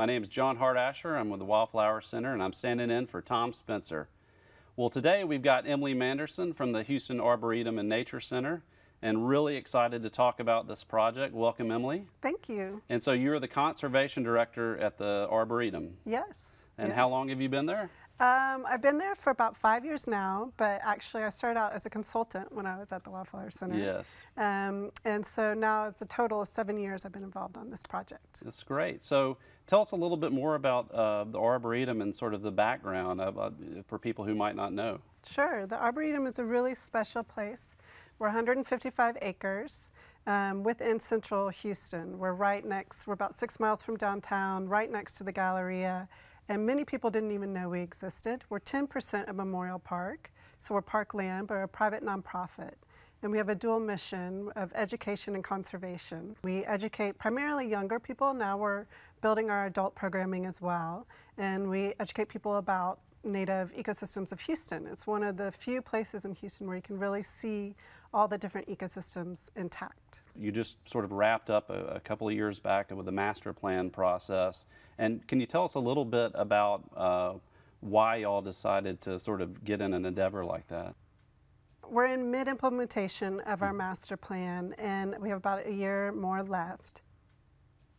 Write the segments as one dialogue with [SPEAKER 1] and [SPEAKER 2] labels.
[SPEAKER 1] My name is John Hart Asher. I'm with the Wildflower Center and I'm standing in for Tom Spencer. Well, today we've got Emily Manderson from the Houston Arboretum and Nature Center and really excited to talk about this project. Welcome, Emily.
[SPEAKER 2] Thank you.
[SPEAKER 1] And so you're the conservation director at the Arboretum.
[SPEAKER 2] Yes.
[SPEAKER 1] And
[SPEAKER 2] yes.
[SPEAKER 1] how long have you been there?
[SPEAKER 2] Um, I've been there for about five years now, but actually I started out as a consultant when I was at the Wildflower Center.
[SPEAKER 1] Yes.
[SPEAKER 2] Um, and so now it's a total of seven years I've been involved on this project.
[SPEAKER 1] That's great. So tell us a little bit more about uh, the Arboretum and sort of the background of, uh, for people who might not know.
[SPEAKER 2] Sure. The Arboretum is a really special place. We're 155 acres. Um, within central Houston. We're right next, we're about six miles from downtown, right next to the Galleria, and many people didn't even know we existed. We're 10% of Memorial Park, so we're parkland, but we're a private nonprofit. And we have a dual mission of education and conservation. We educate primarily younger people. Now we're building our adult programming as well. And we educate people about native ecosystems of Houston. It's one of the few places in Houston where you can really see all the different ecosystems intact.
[SPEAKER 1] You just sort of wrapped up a, a couple of years back with the master plan process. And can you tell us a little bit about uh, why y'all decided to sort of get in an endeavor like that?
[SPEAKER 2] We're in mid-implementation of our master plan and we have about a year more left.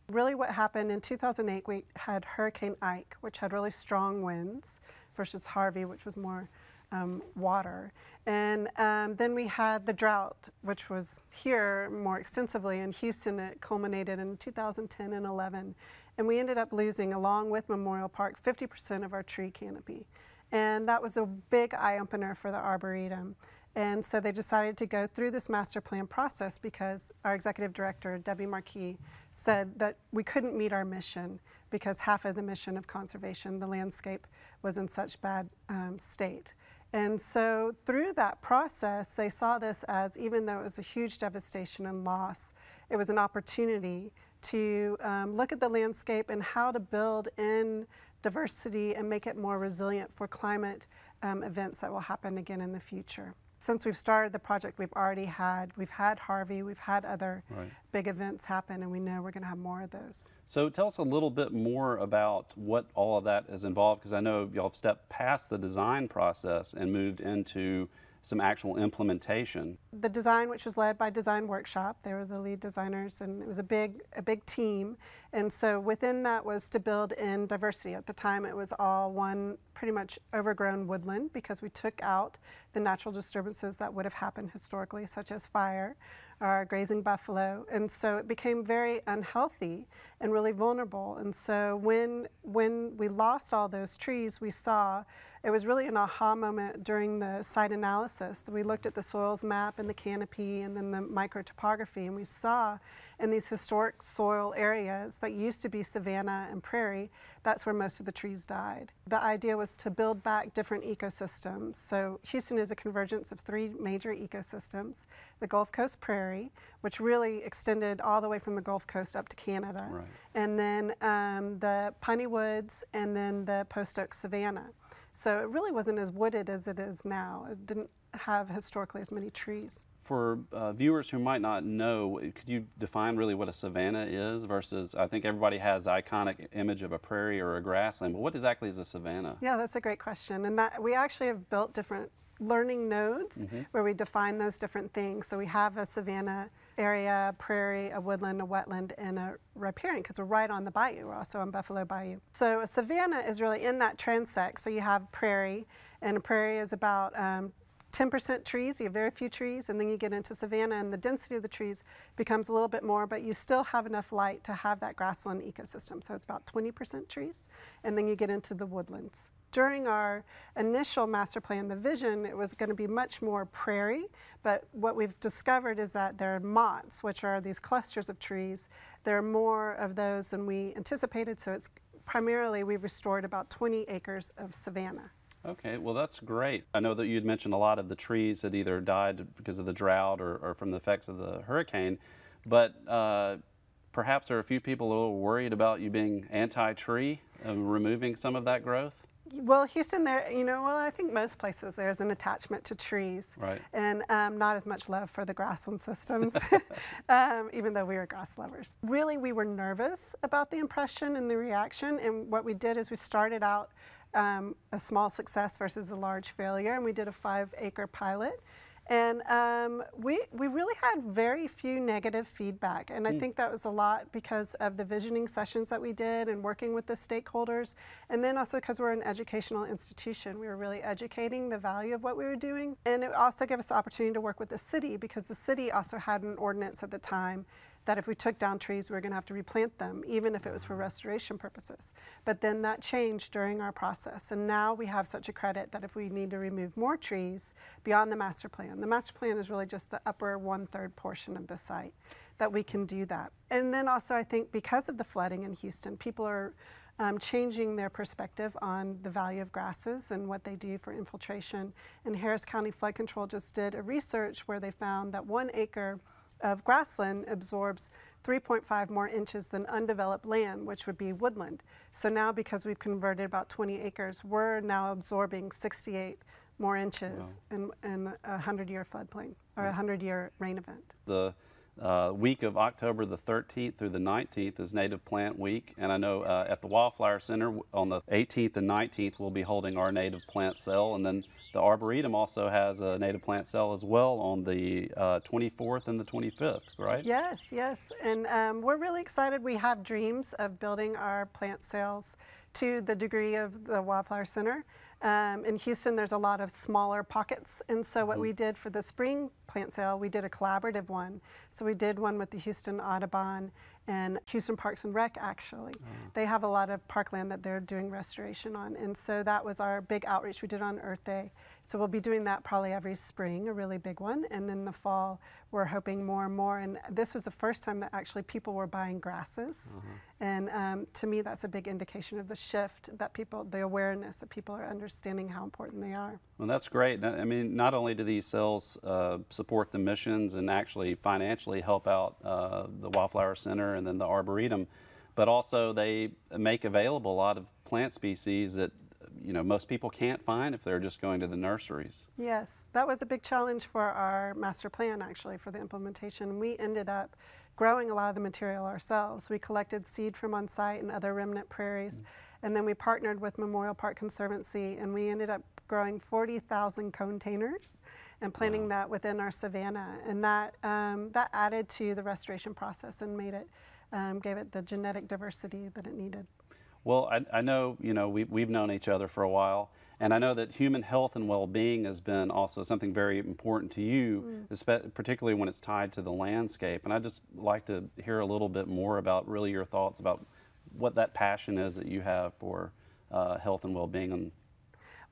[SPEAKER 2] Really what happened in 2008, we had Hurricane Ike, which had really strong winds versus Harvey, which was more um, water. And um, then we had the drought, which was here more extensively in Houston. It culminated in 2010 and 11. And we ended up losing, along with Memorial Park, 50% of our tree canopy. And that was a big eye opener for the Arboretum. And so they decided to go through this master plan process because our executive director, Debbie Markey, said that we couldn't meet our mission because half of the mission of conservation, the landscape, was in such bad um, state. And so through that process, they saw this as, even though it was a huge devastation and loss, it was an opportunity to um, look at the landscape and how to build in diversity and make it more resilient for climate um, events that will happen again in the future since we've started the project, we've already had, we've had Harvey, we've had other right. big events happen, and we know we're going to have more of those.
[SPEAKER 1] So tell us a little bit more about what all of that is involved, because I know y'all have stepped past the design process and moved into some actual implementation.
[SPEAKER 2] The design, which was led by Design Workshop, they were the lead designers, and it was a big, a big team. And so within that was to build in diversity. At the time, it was all one pretty much overgrown woodland because we took out the natural disturbances that would have happened historically, such as fire or grazing buffalo. And so it became very unhealthy and really vulnerable. And so when, when we lost all those trees, we saw it was really an aha moment during the site analysis. We looked at the soils map and the canopy and then the microtopography, and we saw in these historic soil areas that used to be savanna and prairie, that's where most of the trees died. The idea was to build back different ecosystems. So Houston is a convergence of three major ecosystems. The Gulf Coast Prairie, which really extended all the way from the Gulf Coast up to Canada.
[SPEAKER 1] Right.
[SPEAKER 2] And then um, the piney woods and then the post oak savanna. So it really wasn't as wooded as it is now. It didn't have historically as many trees.
[SPEAKER 1] For uh, viewers who might not know, could you define really what a savanna is versus, I think everybody has the iconic image of a prairie or a grassland, but what exactly is a savanna?
[SPEAKER 2] Yeah, that's a great question. And that we actually have built different learning nodes mm -hmm. where we define those different things. So we have a savanna area, a prairie, a woodland, a wetland, and a riparian because we're right on the bayou. We're also on Buffalo Bayou. So a savanna is really in that transect. So you have prairie, and a prairie is about 10% um, trees, you have very few trees, and then you get into savanna and the density of the trees becomes a little bit more, but you still have enough light to have that grassland ecosystem. So it's about 20% trees, and then you get into the woodlands during our initial master plan, the vision, it was going to be much more prairie, but what we've discovered is that there are motts, which are these clusters of trees. There are more of those than we anticipated, so it's primarily we restored about 20 acres of savanna.
[SPEAKER 1] Okay, well that's great. I know that you'd mentioned a lot of the trees that either died because of the drought or, or from the effects of the hurricane, but uh, perhaps there are a few people a little worried about you being anti-tree, uh, removing some of that growth?
[SPEAKER 2] Well, Houston, there, you know, well, I think most places there's an attachment to trees,
[SPEAKER 1] Right.
[SPEAKER 2] and um, not as much love for the grassland systems, um, even though we are grass lovers. Really, we were nervous about the impression and the reaction, and what we did is we started out um, a small success versus a large failure, and we did a five-acre pilot. And um, we, we really had very few negative feedback. And I think that was a lot because of the visioning sessions that we did and working with the stakeholders. And then also because we're an educational institution, we were really educating the value of what we were doing. And it also gave us the opportunity to work with the city because the city also had an ordinance at the time that if we took down trees, we were going to have to replant them, even if it was for restoration purposes. But then that changed during our process. And now we have such a credit that if we need to remove more trees beyond the master plan, the master plan is really just the upper one third portion of the site, that we can do that. And then also, I think because of the flooding in Houston, people are um, changing their perspective on the value of grasses and what they do for infiltration. And Harris County Flood Control just did a research where they found that one acre of grassland absorbs 3.5 more inches than undeveloped land, which would be woodland. So now, because we've converted about 20 acres, we're now absorbing 68 more inches in, in a 100 year floodplain or a 100 year rain event.
[SPEAKER 1] The uh, week of October the 13th through the 19th is Native Plant Week, and I know uh, at the Wildflower Center on the 18th and 19th we'll be holding our native plant sale, and then the Arboretum also has a native plant sale as well on the uh, 24th and the 25th, right?
[SPEAKER 2] Yes, yes. And um, we're really excited. We have dreams of building our plant sales to the degree of the Wildflower Center. Um, in Houston, there's a lot of smaller pockets. And so, what we did for the spring plant sale, we did a collaborative one. So, we did one with the Houston Audubon and Houston Parks and Rec, actually. They have a lot of parkland that they're doing restoration on. And so, that was our big outreach we did on Earth Day. So, we'll be doing that probably every spring, a really big one. And then the fall, we're hoping more and more. And this was the first time that actually people were buying grasses. And um, to me, that's a big indication of the shift that people, the awareness that people are understanding how important they are.
[SPEAKER 1] Well, that's great. I mean, not only do these sales uh, support the missions and actually financially help out uh, the Wildflower Center and then the Arboretum, but also they make available a lot of plant species that you know most people can't find if they're just going to the nurseries.
[SPEAKER 2] Yes, that was a big challenge for our master plan actually for the implementation. We ended up growing a lot of the material ourselves. We collected seed from on site and other remnant prairies, and then we partnered with Memorial Park Conservancy and we ended up growing 40,000 containers and planting that within our savanna. And that, um, that added to the restoration process and made it, um, gave it the genetic diversity that it needed.
[SPEAKER 1] Well, I, I know you know we, we've known each other for a while, and I know that human health and well-being has been also something very important to you, espe- particularly when it's tied to the landscape. And I'd just like to hear a little bit more about really your thoughts about what that passion is that you have for uh, health and well-being. And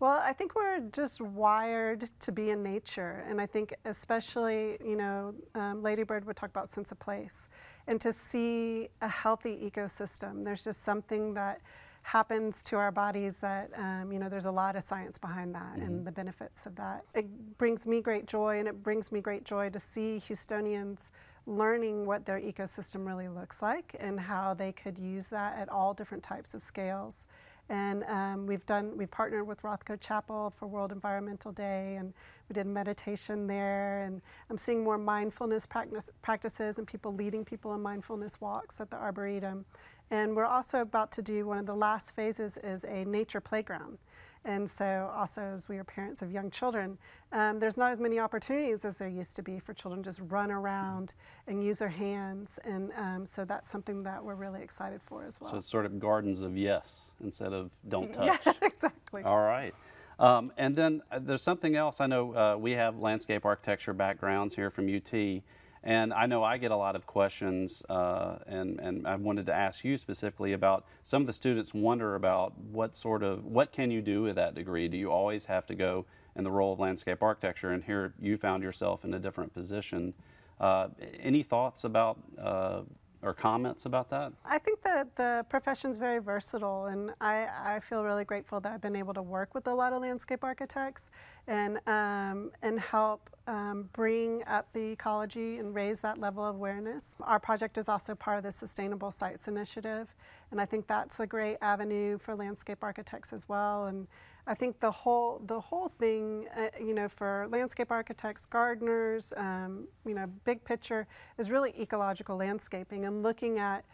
[SPEAKER 2] Well, I think we're just wired to be in nature, and I think especially, you know, um, Lady Bird would talk about sense of place, and to see a healthy ecosystem. There's just something that happens to our bodies that, um, you know, there's a lot of science behind that and the benefits of that. It brings me great joy, and it brings me great joy to see Houstonians learning what their ecosystem really looks like and how they could use that at all different types of scales. And um, we've done, we've partnered with Rothko Chapel for World Environmental Day, and we did meditation there. And I'm seeing more mindfulness practice, practices and people leading people in mindfulness walks at the Arboretum. And we're also about to do one of the last phases is a nature playground. And so, also as we are parents of young children, um, there's not as many opportunities as there used to be for children to just run around and use their hands. And um, so that's something that we're really excited for as well.
[SPEAKER 1] so it's sort of gardens of yes instead of don't touch.
[SPEAKER 2] Yeah, exactly.
[SPEAKER 1] All right. Um, and then uh, there's something else. I know uh, we have landscape architecture backgrounds here from UT, and I know I get a lot of questions, uh, and, and I wanted to ask you specifically about some of the students wonder about what sort of, what can you do with that degree? Do you always have to go in the role of landscape architecture? And here you found yourself in a different position. Uh, any thoughts about uh, or comments about that?
[SPEAKER 2] I think that the profession is very versatile, and I, I feel really grateful that I've been able to work with a lot of landscape architects and um, and help um, bring up the ecology and raise that level of awareness. Our project is also part of the Sustainable Sites Initiative, and I think that's a great avenue for landscape architects as well. And I think the whole the whole thing, uh, you know, for landscape architects, gardeners, um, you know, big picture is really ecological landscaping and looking at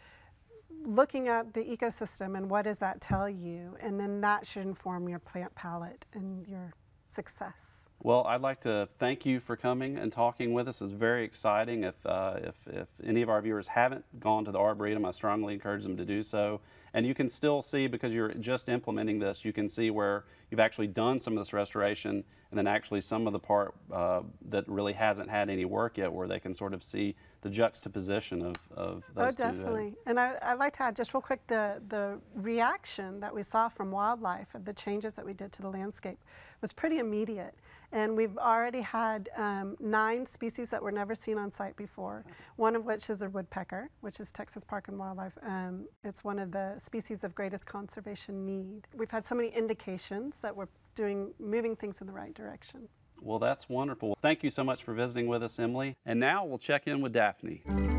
[SPEAKER 2] looking at the ecosystem and what does that tell you, and then that should inform your plant palette and your success.
[SPEAKER 1] Well, I'd like to thank you for coming and talking with us. It's very exciting. If, uh, if, if any of our viewers haven't gone to the Arboretum, I strongly encourage them to do so. And you can still see, because you're just implementing this, you can see where you've actually done some of this restoration and then actually some of the part uh, that really hasn't had any work yet, where they can sort of see the juxtaposition of, of
[SPEAKER 2] Oh,
[SPEAKER 1] those two. uh,
[SPEAKER 2] definitely. And I, I'd like to add just real quick the, the reaction that we saw from wildlife of the changes that we did to the landscape was pretty immediate. And we've already had um, nine species that were never seen on site before, one of which is a woodpecker, which is Texas Park and Wildlife. Um, it's one of the species of greatest conservation need. We've had so many indications that we're doing, moving things in the right direction.
[SPEAKER 1] Well, that's wonderful. Thank you so much for visiting with us, Emily. And now we'll check in with Daphne.